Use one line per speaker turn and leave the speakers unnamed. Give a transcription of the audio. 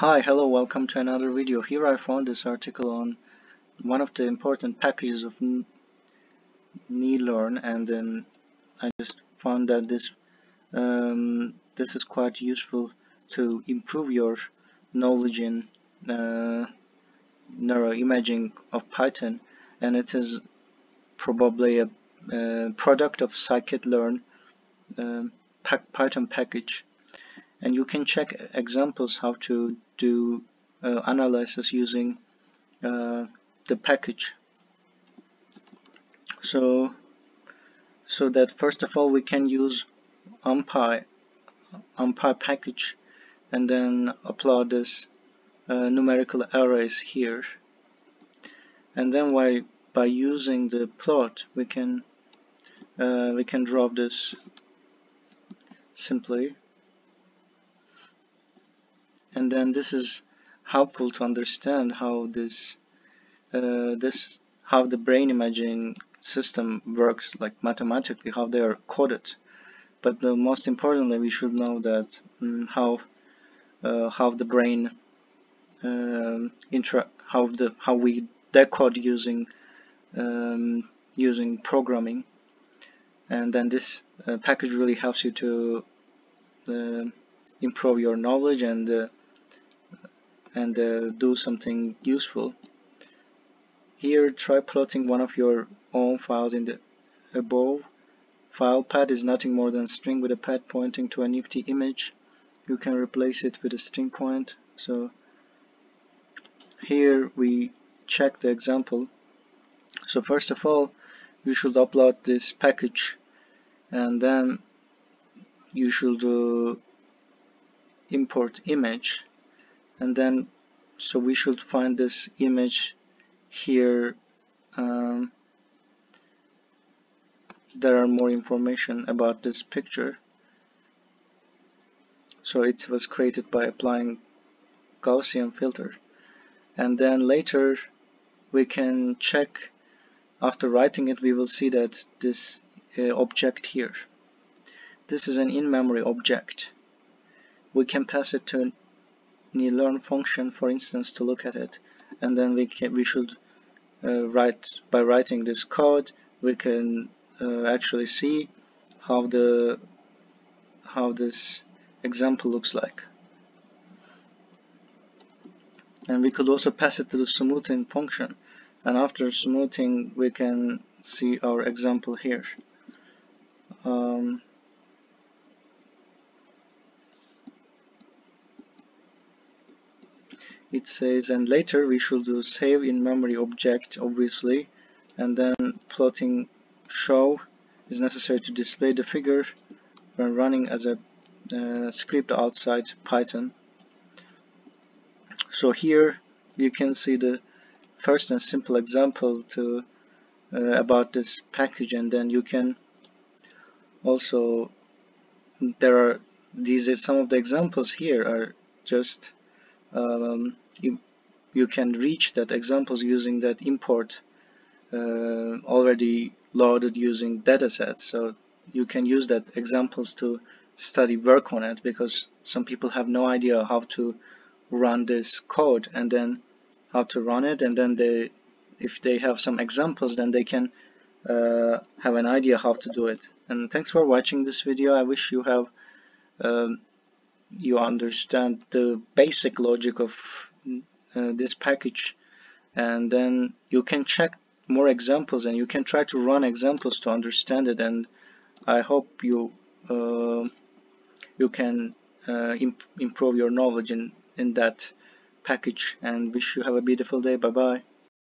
Hi, hello, welcome to another video. Here I found this article on one of the important packages of Nilearn and then I just found that this um, this is quite useful to improve your knowledge in uh, neuroimaging of Python and it is probably a, a product of scikit-learn uh, Python package and you can check examples how to do uh, analysis using uh, the package. So so that first of all we can use numpy numpy package and then upload this uh, numerical arrays here. And then by by using the plot we can uh, we can draw this simply and then this is helpful to understand how this uh, this how the brain imaging system works like mathematically how they are coded. But the most importantly we should know that um, how uh, how the brain intra how the how we decode using um, using programming. And then this uh, package really helps you to uh, improve your knowledge and uh, and uh, do something useful. Here try plotting one of your own files in the above. File pad is nothing more than string with a pad pointing to a NIfTI image. You can replace it with a string point. So here we check the example. So first of all you should upload this package and then you should uh, import image and then so we should find this image here um, there are more information about this picture. So it was created by applying Gaussian filter. And then later we can check after writing it we will see that this uh, object here. This is an in-memory object. We can pass it to Nilearn function for instance to look at it. And then we can we should uh, write by writing this code we can uh, actually see how the how this example looks like. And we could also pass it to the smoothing function. And after smoothing we can see our example here. Um, it says and later we should do save in memory object obviously and then plotting show is necessary to display the figure when running as a uh, script outside Python. So here you can see the first and simple example to uh, about this package and then you can also there are these some of the examples here are just um, you, you can reach that examples using that import uh, already loaded using datasets so you can use that examples to study work on it because some people have no idea how to run this code and then how to run it. And then they if they have some examples then they can uh, have an idea how to do it. And thanks for watching this video. I wish you have um, you understand the basic logic of uh, this package and then you can check more examples and you can try to run examples to understand it and I hope you uh, you can uh, imp improve your knowledge in, in that package and wish you have a beautiful day. Bye bye